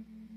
Mm-hmm.